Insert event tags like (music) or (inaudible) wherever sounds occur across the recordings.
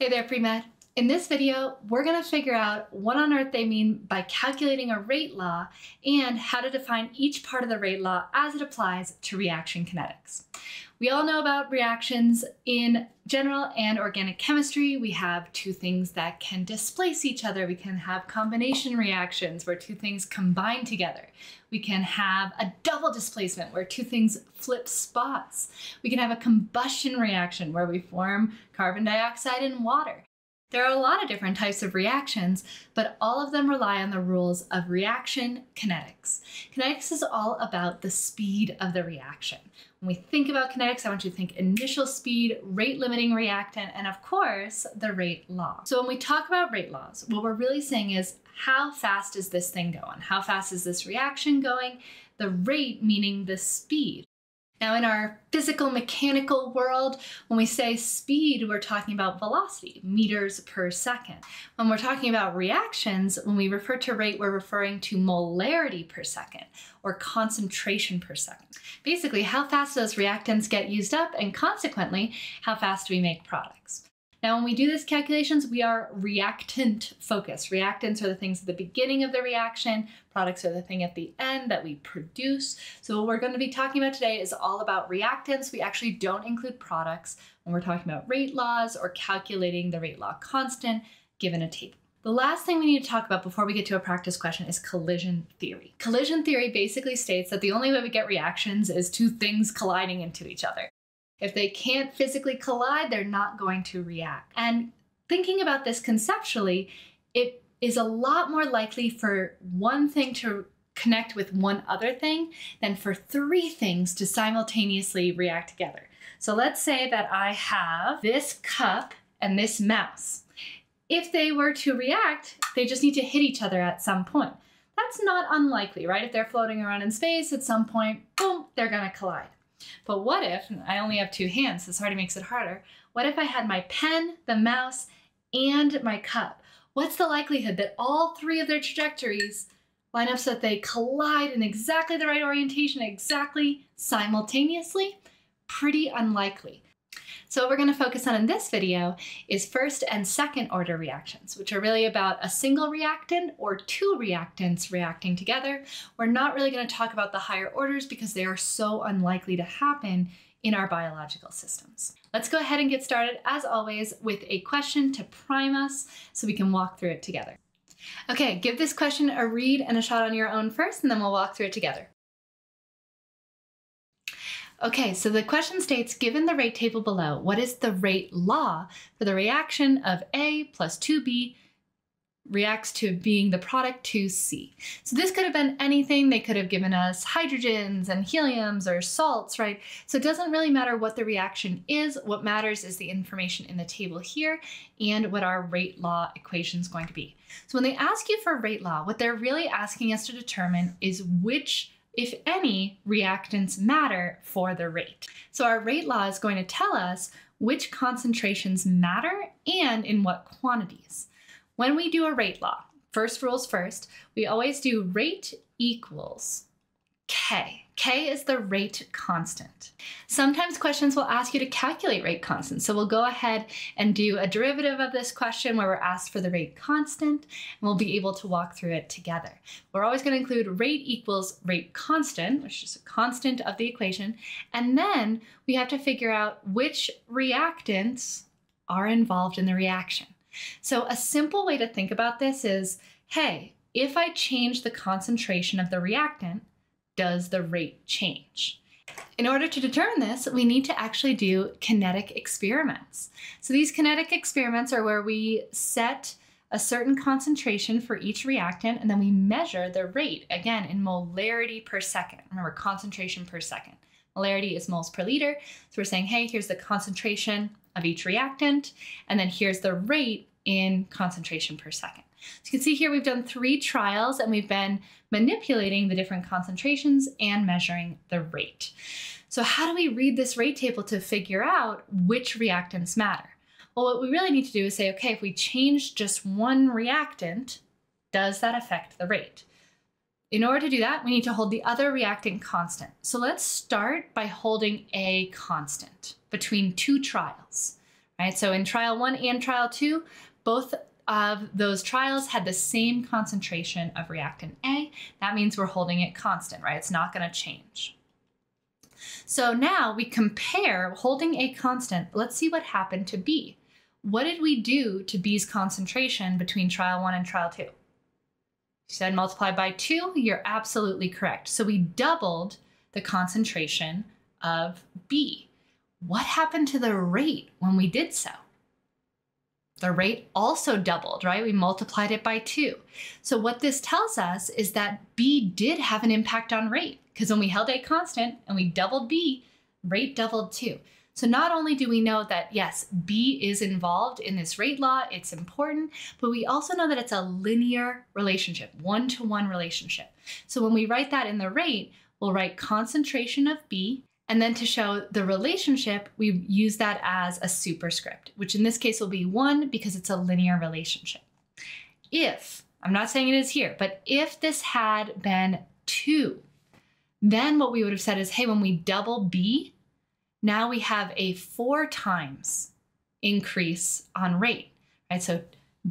Hey there, pre-med. In this video, we're gonna figure out what on earth they mean by calculating a rate law and how to define each part of the rate law as it applies to reaction kinetics. We all know about reactions in general and organic chemistry. We have two things that can displace each other. We can have combination reactions where two things combine together. We can have a double displacement where two things flip spots. We can have a combustion reaction where we form carbon dioxide and water. There are a lot of different types of reactions, but all of them rely on the rules of reaction kinetics. Kinetics is all about the speed of the reaction. When we think about kinetics, I want you to think initial speed, rate limiting reactant, and of course, the rate law. So when we talk about rate laws, what we're really saying is how fast is this thing going? How fast is this reaction going? The rate meaning the speed. Now, in our physical mechanical world, when we say speed, we're talking about velocity, meters per second. When we're talking about reactions, when we refer to rate, we're referring to molarity per second or concentration per second. Basically, how fast those reactants get used up, and consequently, how fast we make products. Now, when we do these calculations, we are reactant focused. Reactants are the things at the beginning of the reaction. Products are the thing at the end that we produce. So what we're going to be talking about today is all about reactants. We actually don't include products when we're talking about rate laws or calculating the rate law constant given a table. The last thing we need to talk about before we get to a practice question is collision theory. Collision theory basically states that the only way we get reactions is two things colliding into each other. If they can't physically collide, they're not going to react. And thinking about this conceptually, it is a lot more likely for one thing to connect with one other thing than for three things to simultaneously react together. So let's say that I have this cup and this mouse. If they were to react, they just need to hit each other at some point. That's not unlikely, right? If they're floating around in space, at some point, boom, they're gonna collide. But what if, I only have two hands, this already makes it harder. What if I had my pen, the mouse, and my cup? What's the likelihood that all three of their trajectories line up so that they collide in exactly the right orientation, exactly simultaneously? Pretty unlikely. So what we're going to focus on in this video is first and second order reactions, which are really about a single reactant or two reactants reacting together. We're not really going to talk about the higher orders because they are so unlikely to happen in our biological systems. Let's go ahead and get started, as always, with a question to prime us so we can walk through it together. Okay, give this question a read and a shot on your own first, and then we'll walk through it together. Okay, so the question states, given the rate table below, what is the rate law for the reaction of A plus 2B reacts to being the product 2C? So this could have been anything. They could have given us hydrogens and heliums or salts, right? So it doesn't really matter what the reaction is. What matters is the information in the table here and what our rate law equation is going to be. So when they ask you for rate law, what they're really asking us to determine is which if any, reactants matter for the rate. So our rate law is going to tell us which concentrations matter and in what quantities. When we do a rate law, first rules first, we always do rate equals K. K is the rate constant. Sometimes questions will ask you to calculate rate constant. So we'll go ahead and do a derivative of this question where we're asked for the rate constant, and we'll be able to walk through it together. We're always going to include rate equals rate constant, which is a constant of the equation, and then we have to figure out which reactants are involved in the reaction. So a simple way to think about this is, hey, if I change the concentration of the reactant, does the rate change? In order to determine this, we need to actually do kinetic experiments. So these kinetic experiments are where we set a certain concentration for each reactant and then we measure the rate, again, in molarity per second. Remember, concentration per second. Molarity is moles per liter. So we're saying, hey, here's the concentration of each reactant, and then here's the rate in concentration per second. So you can see here we've done three trials and we've been manipulating the different concentrations and measuring the rate. So how do we read this rate table to figure out which reactants matter? Well, what we really need to do is say, okay, if we change just one reactant, does that affect the rate? In order to do that, we need to hold the other reactant constant. So let's start by holding A constant between two trials right? So in trial one and trial two, both of those trials had the same concentration of reactant A. That means we're holding it constant, right? It's not going to change. So now we compare holding A constant. Let's see what happened to B. What did we do to B's concentration between trial one and trial two? You said multiply by two, you're absolutely correct. So we doubled the concentration of B. What happened to the rate when we did so? The rate also doubled, right? We multiplied it by two. So what this tells us is that B did have an impact on rate because when we held A constant and we doubled B, rate doubled too. So not only do we know that yes, B is involved in this rate law, it's important, but we also know that it's a linear relationship, one-to-one -one relationship. So when we write that in the rate, we'll write concentration of B and then to show the relationship, we use that as a superscript, which in this case will be one because it's a linear relationship. If, I'm not saying it is here, but if this had been two, then what we would have said is, hey, when we double B, now we have a four times increase on rate, right? So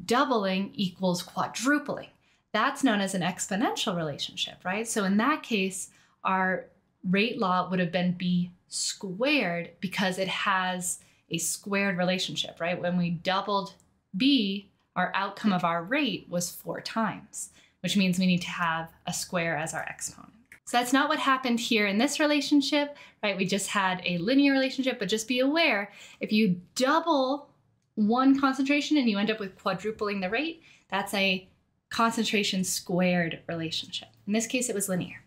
doubling equals quadrupling. That's known as an exponential relationship, right? So in that case, our rate law would have been b squared because it has a squared relationship, right? When we doubled b, our outcome of our rate was four times, which means we need to have a square as our exponent. So that's not what happened here in this relationship, right? We just had a linear relationship, but just be aware, if you double one concentration and you end up with quadrupling the rate, that's a concentration squared relationship. In this case, it was linear.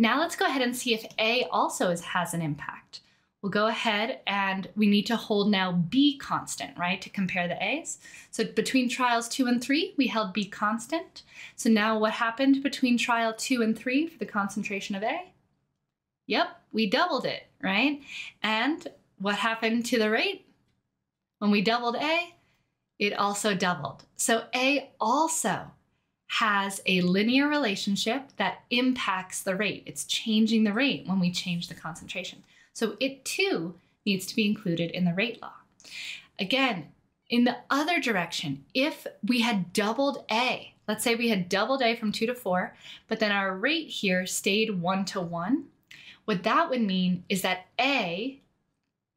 Now let's go ahead and see if A also is, has an impact. We'll go ahead and we need to hold now B constant, right, to compare the A's. So between trials two and three, we held B constant. So now what happened between trial two and three for the concentration of A? Yep, we doubled it, right? And what happened to the rate? When we doubled A, it also doubled. So A also has a linear relationship that impacts the rate. It's changing the rate when we change the concentration. So it too needs to be included in the rate law. Again, in the other direction, if we had doubled A, let's say we had doubled A from two to four, but then our rate here stayed one to one, what that would mean is that A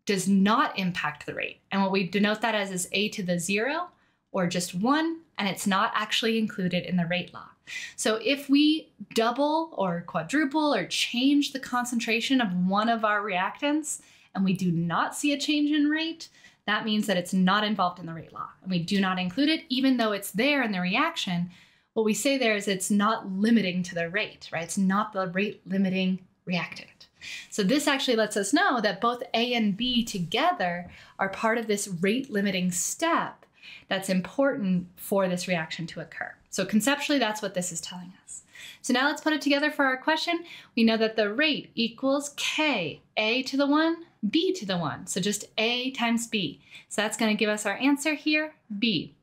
does not impact the rate. And what we denote that as is A to the zero or just one, and it's not actually included in the rate law. So if we double or quadruple or change the concentration of one of our reactants and we do not see a change in rate, that means that it's not involved in the rate law. And we do not include it, even though it's there in the reaction. What we say there is it's not limiting to the rate, right? It's not the rate limiting reactant. So this actually lets us know that both A and B together are part of this rate limiting step that's important for this reaction to occur. So conceptually, that's what this is telling us. So now let's put it together for our question. We know that the rate equals K, A to the 1, B to the 1. So just A times B. So that's going to give us our answer here, B.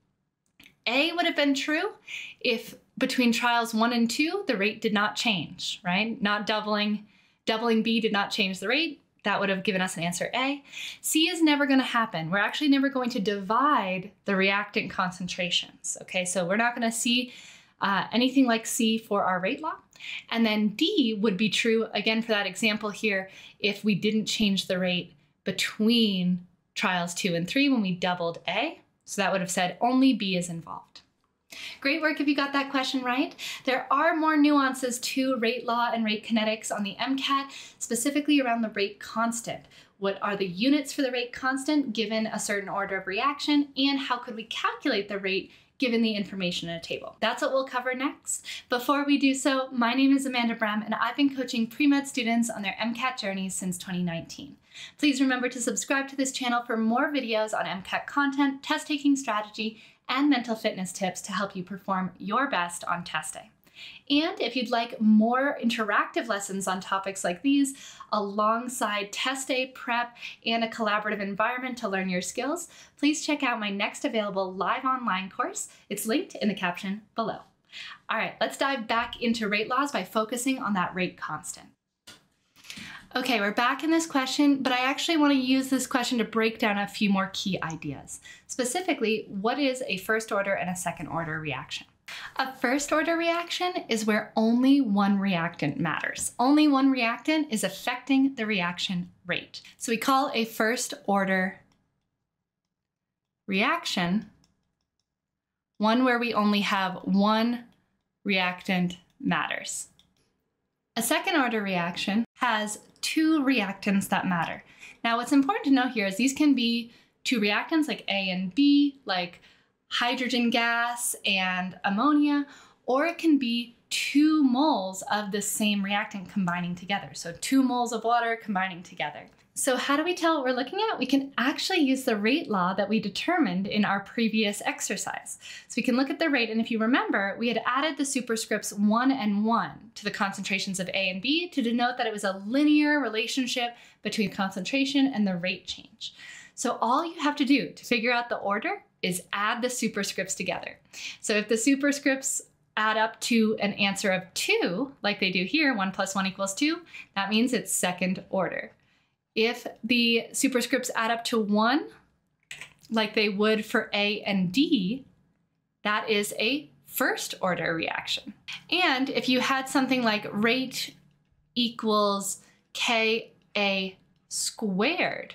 A would have been true if between trials 1 and 2, the rate did not change, right? Not doubling, doubling B did not change the rate that would have given us an answer A. C is never going to happen. We're actually never going to divide the reactant concentrations. Okay, so we're not going to see uh, anything like C for our rate law. And then D would be true, again, for that example here, if we didn't change the rate between trials two and three when we doubled A. So that would have said only B is involved. Great work if you got that question right. There are more nuances to rate law and rate kinetics on the MCAT, specifically around the rate constant. What are the units for the rate constant given a certain order of reaction, and how could we calculate the rate given the information in a table. That's what we'll cover next. Before we do so, my name is Amanda Brem, and I've been coaching pre-med students on their MCAT journeys since 2019. Please remember to subscribe to this channel for more videos on MCAT content, test taking strategy, and mental fitness tips to help you perform your best on test day. And if you'd like more interactive lessons on topics like these, alongside test day prep and a collaborative environment to learn your skills, please check out my next available live online course. It's linked in the caption below. All right, let's dive back into rate laws by focusing on that rate constant. Okay, we're back in this question, but I actually want to use this question to break down a few more key ideas. Specifically, what is a first order and a second order reaction? A first order reaction is where only one reactant matters. Only one reactant is affecting the reaction rate. So we call a first order reaction one where we only have one reactant matters. A second order reaction has two reactants that matter. Now, what's important to know here is these can be two reactants like A and B, like hydrogen gas and ammonia, or it can be two moles of the same reactant combining together. So two moles of water combining together. So how do we tell what we're looking at? We can actually use the rate law that we determined in our previous exercise. So we can look at the rate, and if you remember, we had added the superscripts 1 and 1 to the concentrations of A and B to denote that it was a linear relationship between concentration and the rate change. So all you have to do to figure out the order is add the superscripts together. So if the superscripts add up to an answer of 2, like they do here, 1 plus 1 equals 2, that means it's second order. If the superscripts add up to 1, like they would for A and D, that is a first order reaction. And if you had something like rate equals Ka squared,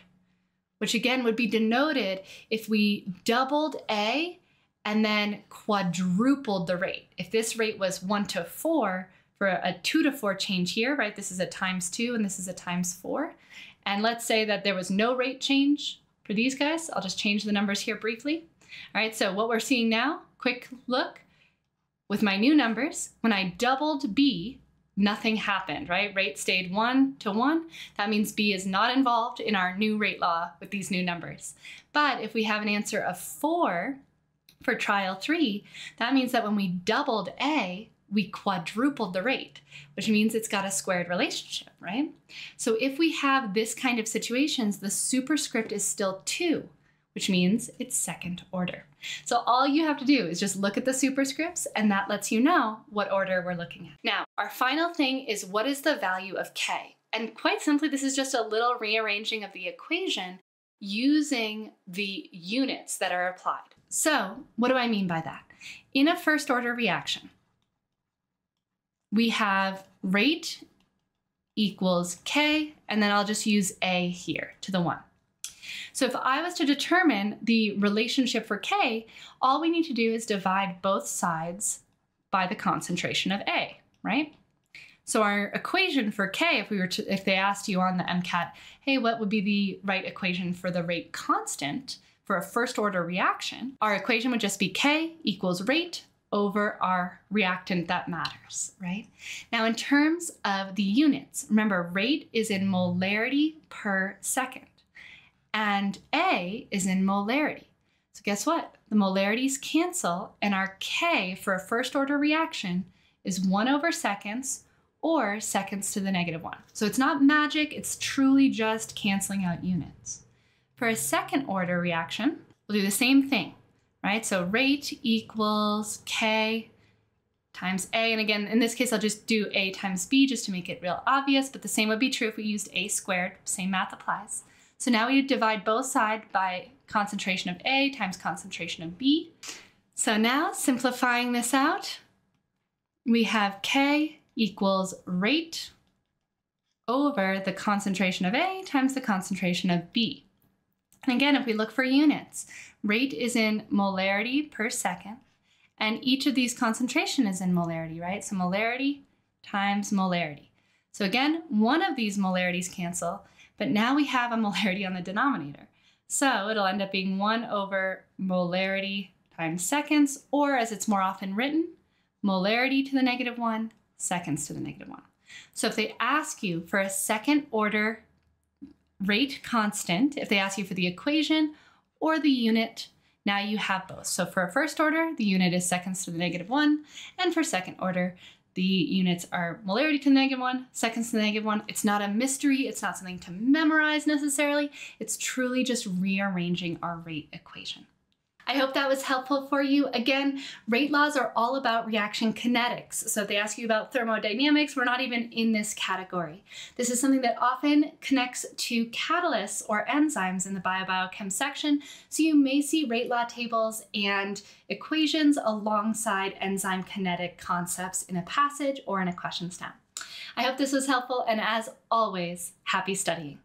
which again would be denoted if we doubled A and then quadrupled the rate. If this rate was 1 to 4, for a 2 to 4 change here, right, this is a times 2 and this is a times 4, and let's say that there was no rate change for these guys. I'll just change the numbers here briefly. All right, so what we're seeing now, quick look, with my new numbers, when I doubled B, nothing happened, right? Rate stayed one to one. That means B is not involved in our new rate law with these new numbers. But if we have an answer of four for trial three, that means that when we doubled A, we quadrupled the rate, which means it's got a squared relationship, right? So if we have this kind of situations, the superscript is still 2, which means it's second order. So all you have to do is just look at the superscripts and that lets you know what order we're looking at. Now, our final thing is what is the value of k? And quite simply, this is just a little rearranging of the equation using the units that are applied. So what do I mean by that? In a first order reaction, we have rate equals k, and then I'll just use a here to the 1. So if I was to determine the relationship for k, all we need to do is divide both sides by the concentration of a, right? So our equation for k, if we were to, if they asked you on the MCAT, hey, what would be the right equation for the rate constant for a first order reaction? Our equation would just be k equals rate over our reactant that matters, right? Now, in terms of the units, remember rate is in molarity per second, and A is in molarity. So, guess what? The molarities cancel, and our K for a first order reaction is 1 over seconds or seconds to the negative 1. So, it's not magic, it's truly just canceling out units. For a second order reaction, we'll do the same thing right? So rate equals K times A. And again, in this case, I'll just do A times B just to make it real obvious, but the same would be true if we used A squared, same math applies. So now we divide both sides by concentration of A times concentration of B. So now simplifying this out, we have K equals rate over the concentration of A times the concentration of B. And again, if we look for units, rate is in molarity per second, and each of these concentration is in molarity, right? So molarity times molarity. So again, one of these molarities cancel, but now we have a (laughs) molarity on the denominator. So it'll end up being 1 over molarity times seconds, or as it's more often written, molarity to the negative 1, seconds to the negative 1. So if they ask you for a second order rate constant, if they ask you for the equation or the unit, now you have both. So for a first order, the unit is seconds to the negative one, and for second order, the units are molarity to the negative one, seconds to the negative one. It's not a mystery, it's not something to memorize necessarily, it's truly just rearranging our rate equation. I hope that was helpful for you. Again, rate laws are all about reaction kinetics. So if they ask you about thermodynamics, we're not even in this category. This is something that often connects to catalysts or enzymes in the biobiochem section. So you may see rate law tables and equations alongside enzyme kinetic concepts in a passage or in a question stem. I hope this was helpful, and as always, happy studying.